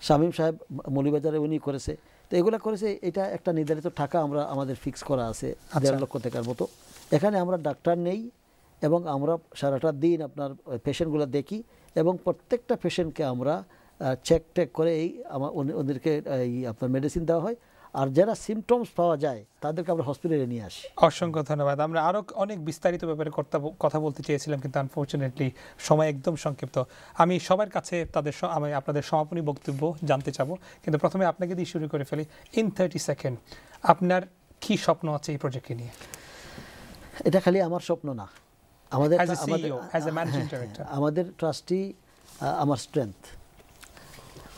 Speaker 4: শামীম সাহেব মৌলিবাজারে উনি করেছে। তো এগুলো করেছে এটা একটা নির্ধারিত টাকা আমরা আমাদের ফিক্স করা আছে দেড় লক্ষ টাকার মতো। এখানে আমরা ডাক্তার নেই এবং আমরা সারাটা দিন আপনার পেশেন্টগুলো দেখি। এবং প্রত্যেকটা পেশেন্টকে আমরা চেক টেক করে এই আমার ওদেরকে এই আপনার মেডিসিন দেওয়া হয়। আর যারা সিমটমস পাওয়া যায় তাদেরকে আমরা হসপিটালে নিয়ে আসি।
Speaker 1: অসংখ্য ধন্যবাদ। আমরা আরও অনেক বিস্তারিত ব্যাপারে কথা কথা বলতে চেয়েছিলাম কিন্তু আনফরচুনেটলি সময় একদম সংক্ষিপ্ত। আমি সবার কাছে তাদের আমি আপনাদের সমাপনী বক্তব্য জানতে চাবো কিন্তু প্রথমে আপনাকে দিয়ে শুরু করে ফেলি। ইন থার্টি সেকেন্ড আপনার কি স্বপ্ন আছে এই প্রজেক্টকে নিয়ে?
Speaker 4: এটা খালি আমার স্বপ্ন না। আমাদের আমাদের-
Speaker 1: a managing
Speaker 4: হ্যাঁ, হ্যাঁ, আমাদের ট্রাস্টি আমার স্ট্রেংথ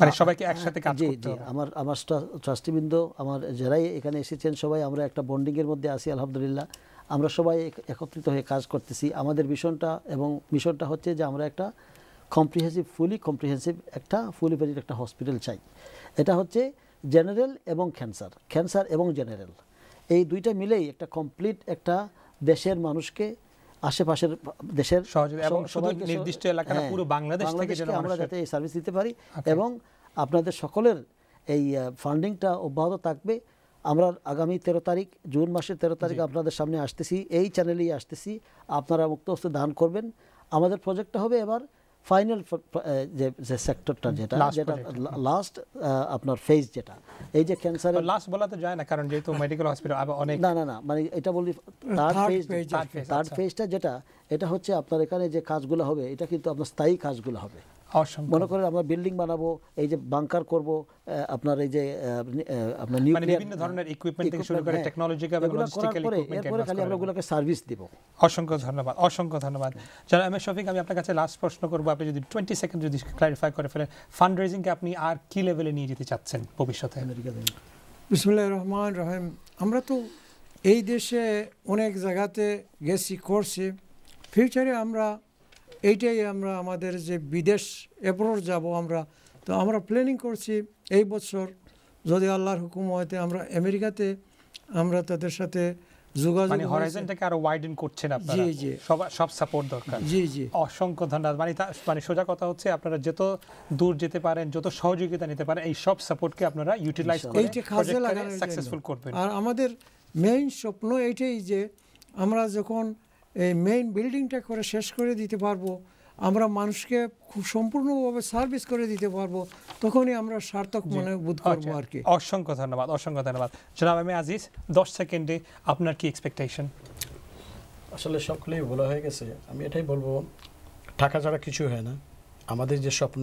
Speaker 1: মানে সবাইকে একসাথে কাজ করতে হবে।
Speaker 4: আমার আমার ট্রাস্টিবৃন্দ আমার যারাই এখানে এসেছেন সবাই আমরা একটা বন্ডিংয়ের মধ্যে আছি আলহামদুলিল্লাহ। আমরা সবাই একত্রিত হয়ে কাজ করতেছি। আমাদের মিশনটা এবং মিশনটা হচ্ছে যে আমরা একটা কম্প্রিহেন্সিভ ফুলি কম্প্রিহেন্সিভ একটা ফুলি পেরিড একটা হসপিটাল চাই। এটা হচ্ছে জেনারেল এবং ক্যান্সার ক্যান্সার এবং জেনারেল এই দুইটা মিলেই একটা কমপ্লিট একটা দেশের মানুষকে আশেপাশের দেশের
Speaker 1: নির্দিষ্ট এলাকা
Speaker 4: হ্যাঁ,
Speaker 1: পুরো বাংলাদেশ থেকে
Speaker 4: আমরা যাতে এই সার্ভিস দিতে পারি এবং আপনাদের সকলের এই ফান্ডিংটা অব্যাহত থাকবে। আমরা আগামী তেরো তারিখ জুন মাসের তেরো তারিখ আপনাদের সামনে আসতেছি। এই চ্যানেলেই আসতেছি। আপনারা মুক্ত হস্তে দান করবেন। আমাদের প্রজেক্টটা হবে এবার ফাইনাল যে যে সেক্টরটা যেটা যেটা লাস্ট আপনার ফেজ যেটা এই যে ক্যান্সারের
Speaker 1: লাস্ট বলা তো যায় না কারণ যেহেতু মেডিকেল হসপিটাল আবার অনেক
Speaker 4: না না না মানে এটা বলি থার্ড ফেজ থার্ড। ফেজটা যেটা এটা হচ্ছে আপনার এখানে যে কাজগুলো হবে এটা কিন্তু আপনার স্থায়ী কাজগুলো হবে মনে করেন আমরা বিল্ডিং বানাবো এই যে বাংকার করব আপনার এই যে আপনার
Speaker 1: মানে
Speaker 4: নিউক্লিয়ার
Speaker 1: বিভিন্ন ধরনের equipment থেকে শুরু করে technological এবং equipment
Speaker 4: এরপরে খালি আমরা ওগুলোকে সার্ভিস দিব।
Speaker 1: অসংখ্য ধন্যবাদ অসংখ্য ধন্যবাদ। যারা এম শফিক আমি আপনার কাছে লাস্ট প্রশ্ন করব। আপনি যদি টোয়েন্টি সেকেন্ড যদি ক্লারিফাই করে ফেলেন ফান্ড রেজিংকে আপনি আর কি লেভেলে নিয়ে যেতে চাচ্ছেন ভবিষ্যতে?
Speaker 3: বিসমুল্লাহ রহমান রহিম আমরা তো এই দেশে অনেক জায়গাতে গেছি করছি। ফিউচারে আমরা এইটাই আমরা আমাদের যে বিদেশ এপ্রোচ যাব আমরা। তো আমরা প্ল্যানিং করছি এই বছর যদি আল্লাহর হুকুম হয়তে আমরা আমেরিকাতে আমরা তাদের সাথে যোগাযোগ
Speaker 1: মানে হরাইজনটাকে আরও ওয়াইডেন করছেন আপনারা।
Speaker 3: জি, জি।
Speaker 1: সবার সব সাপোর্ট দরকার।
Speaker 3: জি জি।
Speaker 1: অসংখ্য ধন্যবাদ। মানে মানে সোজা কথা হচ্ছে আপনারা যত দূর যেতে পারেন যত সহযোগিতা নিতে পারেন এই সব সাপোর্টকে আপনারা ইউটিলাইজ করে
Speaker 3: এইটা কাজে
Speaker 1: সাকসেসফুল করবেন।
Speaker 3: আর আমাদের মেইন স্বপ্ন এইটাই যে আমরা যখন এই মেইন বিল্ডিংটা করে শেষ করে দিতে পারব। আমরা মানুষকে খুব সম্পূর্ণভাবে সার্ভিস করে দিতে পারব। তখনই আমরা সার্থক মনে বোধ করব
Speaker 1: আচ্ছা,
Speaker 3: আর কি।
Speaker 1: অসংখ্য ধন্যবাদ অসংখ্য ধন্যবাদ। জনাব আমি আজিজ দশ সেকেন্ডে আপনার কি এক্সপেকটেশন
Speaker 5: আসলে সকলেই বলা হয়ে গেছে। আমি এটাই বলব টাকা ছাড়া কিছু হয় না। আমাদের যে স্বপ্ন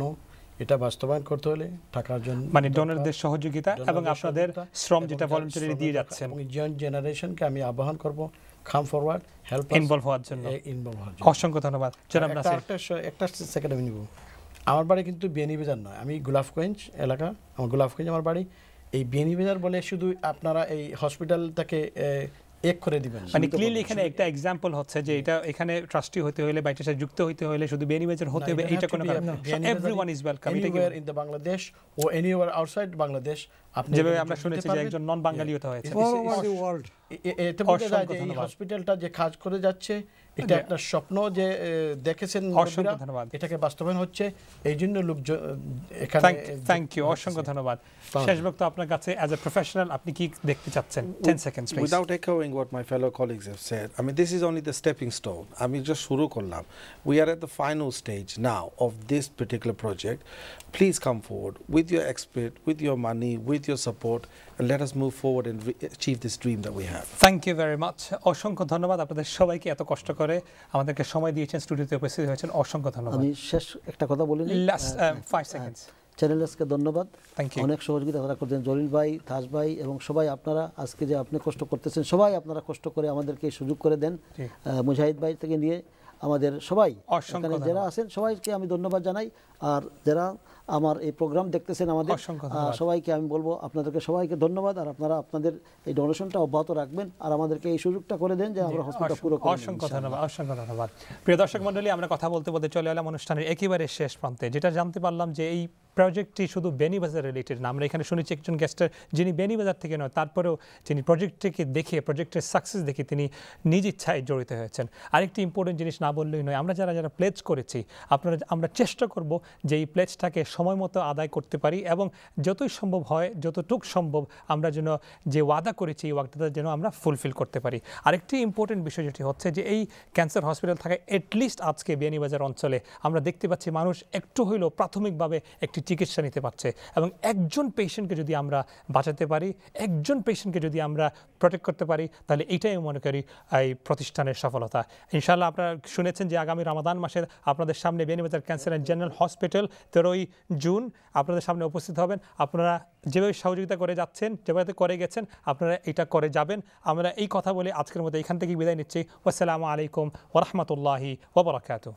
Speaker 5: এটা বাস্তবায়ন করতে হলে টাকার জন্য
Speaker 1: মানে। ডোনারদের সহযোগিতা এবং আপনাদের শ্রম যেটা ভলেন্টারি দিয়ে যাচ্ছেন
Speaker 5: এবং ইয়াং জেনারেশনকে আমি আহ্বান করব কাম ফরওয়ার্ড হেল্প
Speaker 1: ইনভলভ হওয়ার জন্য।
Speaker 5: ইনভলভ হওয়ার জন্য।
Speaker 1: অসংখ্য ধন্যবাদ। জনাব নাসির।
Speaker 5: একটা একটা সেকেন্ড আমি নিব। আমার বাড়ি কিন্তু বিয়ানি বাজার নয়। আমি গোলাপগঞ্জ এলাকা আমার গোলাপগঞ্জ আমার বাড়ি। এই বিয়ানি বাজার বলে শুধু আপনারা এই হসপিটালটাকে এক করে দিবেন।
Speaker 1: মানে ক্লিয়ারলি এখানে একটা এক্সাম্পল হচ্ছে যে এটা এখানে ট্রাস্টি হতে হলে বা এটার সাথে যুক্ত হতে হলে শুধু বেনিমেজের হতে হবে এইটা কোনো কারণ এভরিওয়ান ইজ ওয়েলকাম এটা কি
Speaker 5: anywhere বাংলাদেশ ও এনিওয়ার আউটসাইড বাংলাদেশ
Speaker 1: যেভাবে আমরা শুনেছি যে একজন নন বাঙালি হতে হয়েছে
Speaker 5: এতে বোঝা যায় যে এই হসপিটালটা যে কাজ করে যাচ্ছে এটা একটা স্বপ্ন যে দেখেছেন
Speaker 1: ধন্যবাদ।
Speaker 5: এটাকে বাস্তবায়ন হচ্ছে এই জন্য লোক এখানে
Speaker 1: থ্যাংক ইউ অসংখ্য ধন্যবাদ শেষ বক্তব্য আপনার কাছে অ্যাজ এ প্রফেশনাল আপনি কি দেখতে চাচ্ছেন 10 seconds please
Speaker 2: Without echoing what my fellow colleagues have said, I mean, this is only the stepping stone. আমি just শুরু করলাম. We are at the final stage now of this particular project. Please come forward with your expert, with your money, with your support, and let us move forward and achieve this dream that we have.
Speaker 1: Thank you very much অসংখ্য ধন্যবাদ আপনাদের সবাইকে এত কষ্ট করে আমাদেরকে সময় দিয়েছেন স্টুডিওতে উপস্থিত হয়েছেন। অসংখ্য ধন্যবাদ।
Speaker 4: আমি শেষ একটা কথা বলি
Speaker 1: লাস্ট ফাইভ সেকেন্ডস
Speaker 4: চ্যানেলসকে ধন্যবাদ।
Speaker 1: থ্যাংক ইউ
Speaker 4: অনেক সহযোগিতা তারা করতেন জলিল ভাই তাজ ভাই এবং সবাই আপনারা আজকে যে আপনি কষ্ট করতেছেন সবাই আপনারা কষ্ট করে আমাদেরকে সুযোগ করে দেন। আহ, মুজাহিদ ভাই থেকে নিয়ে আমাদের সবাই।
Speaker 1: অসংখ্য
Speaker 4: যারা আছেন সবাইকে আমি ধন্যবাদ জানাই। আর যারা আমার এই প্রোগ্রাম দেখতেছেন আমাদের। সবাইকে আমি বলব আপনাদেরকে সবাইকে ধন্যবাদ আর আপনারা আপনাদের এই ডোনেশনটা অব্যাহত রাখবেন আর আমাদেরকে এই সুযোগটা করে দেন যে আমরা হসপিটাল পুরো করে
Speaker 1: অসংখ্য ধন্যবাদ অসংখ্য ধন্যবাদ। প্রিয় দর্শক মণ্ডলী আমরা কথা বলতে বলতে চলে এলাম অনুষ্ঠানের একেবারে শেষ প্রান্তে যেটা জানতে পারলাম যে এই প্রজেক্টটি শুধু বেনিবাজার রিলেটেড না। আমরা এখানে শুনেছি একজন গেস্টের যিনি বেনিবাজার থেকে নয়, তারপরেও তিনি প্রজেক্টটিকে দেখে প্রজেক্টের সাকসেস দেখে তিনি নিজ ইচ্ছায় জড়িত হয়েছেন। আরেকটি ইম্পর্টেন্ট জিনিস না বললেই নয়, আমরা যারা যারা প্লেজ করেছি, আপনারা আমরা চেষ্টা করব যে এই প্লেজটাকে সময় মতো আদায় করতে পারি এবং যতই সম্ভব হয়, যতটুক সম্ভব আমরা যেন যে ওয়াদা করেছি, এই ওয়াদাটা যেন আমরা ফুলফিল করতে পারি। আরেকটি ইম্পর্টেন্ট বিষয় যেটি হচ্ছে যে, এই ক্যান্সার হসপিটাল থাকে এটলিস্ট আজকে বিয়ানীবাজার অঞ্চলে আমরা দেখতে পাচ্ছি মানুষ একটু হইলেও প্রাথমিকভাবে একটি চিকিৎসা নিতে পারছে। এবং একজন পেশেন্টকে যদি আমরা বাঁচাতে পারি, একজন পেশেন্টকে যদি আমরা প্রোটেক্ট করতে পারি, তাহলে এইটাই মনে করি, এই প্রতিষ্ঠানের সফলতা। ইনশাল্লাহ আপনারা শুনেছেন যে আগামী রমাদান মাসের আপনাদের সামনে Beanibazar cancer and general hospital তেরোই জুন আপনাদের সামনে উপস্থিত হবেন। আপনারা যেভাবে সহযোগিতা করে যাচ্ছেন, যেভাবে করে গেছেন, আপনারা এটা করে যাবেন। আমরা এই কথা বলে আজকের মতো এখান থেকে বিদায় নিচ্ছি। আসসালামু আলাইকুম ওরহমতুল্লাহি ওবরাকাতু